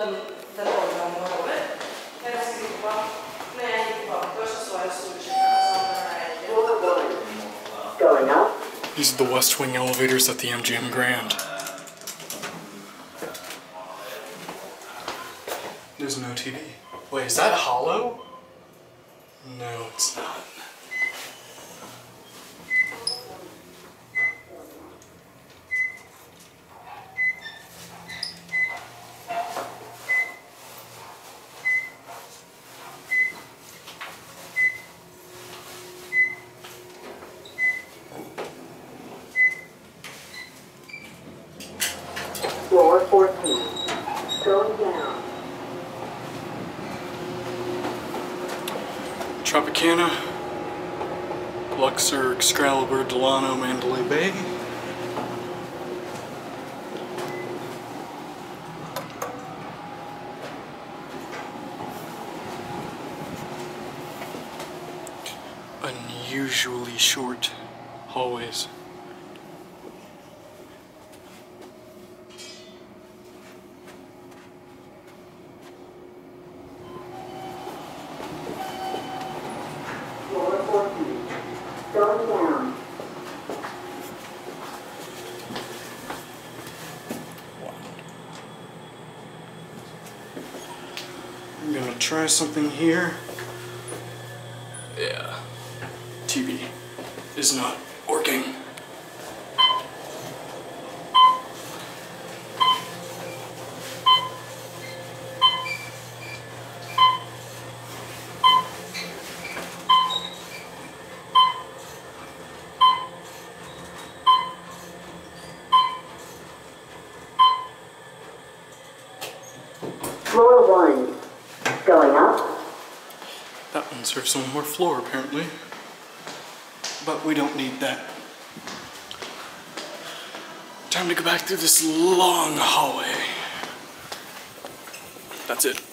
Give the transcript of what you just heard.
Den, den overgangen var over. Jeg ganske sikker på at når jeg gikk bakover, så så jeg solskytterne som Floor one. Going up. These are the West Wing elevators at the MGM Grand. There's no TV. Wait, is that hollow? No, it's not. Floor 14. Going down. Tropicana, Luxor, Excalibur, Delano, Mandalay Bay. Unusually short hallways. I'm gonna try something here. Yeah. TV is not working. Floor one. Going up. That one serves one more floor, apparently. But we don't need that. Time to go back through this long hallway. That's it.